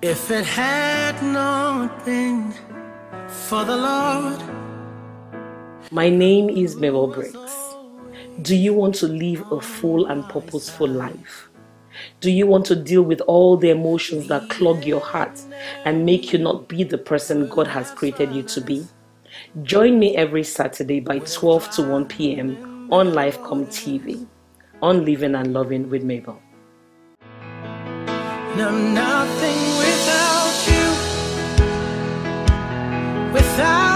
If it had not been for the Lord. My name is Mabel Briggs. Do you want to live a full and purposeful life? Do you want to deal with all the emotions that clog your heart and make you not be the person God has created you to be? Join me every Saturday by 12 to 1 p.m. on Lifecom TV on Living and Loving with Mabel. No, nothing inside